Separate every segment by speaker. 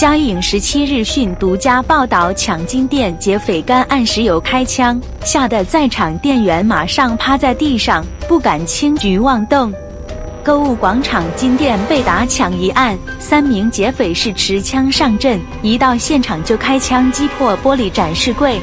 Speaker 1: 嘉影十七日讯独家报道，抢金店劫匪干按时有开枪，吓得在场店员马上趴在地上，不敢轻举妄动。购物广场金店被打抢一案，三名劫匪是持枪上阵，一到现场就开枪击破玻璃展示柜。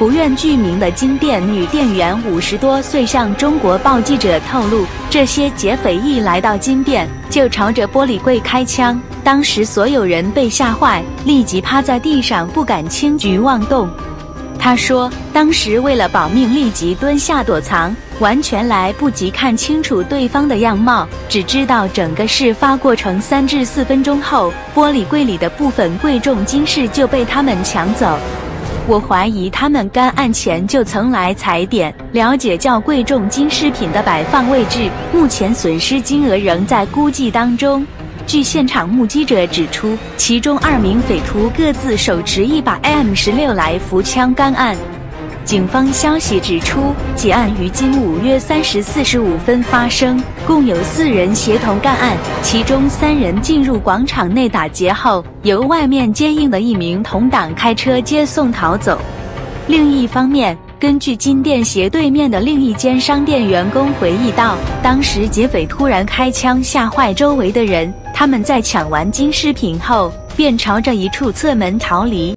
Speaker 1: 不愿具名的金店女店员五十多岁向中国报记者透露，这些劫匪一来到金店就朝着玻璃柜开枪，当时所有人被吓坏，立即趴在地上不敢轻举妄动。他说，当时为了保命，立即蹲下躲藏，完全来不及看清楚对方的样貌，只知道整个事发过程三至四分钟后，玻璃柜里的部分贵重金饰就被他们抢走。我怀疑他们干案前就曾来踩点，了解较贵重金饰品的摆放位置，目前损失金额仍在估计当中。据现场目击者指出，其中二名匪徒各自手持一把 M 十六来福枪干案。警方消息指出，劫案于今五月三时四十五分发生，共有四人协同干案，其中三人进入广场内打劫后，由外面接应的一名同党开车接送逃走。另一方面，根据金店斜对面的另一间商店员工回忆道，当时劫匪突然开枪吓坏周围的人，他们在抢完金饰品后，便朝着一处侧门逃离。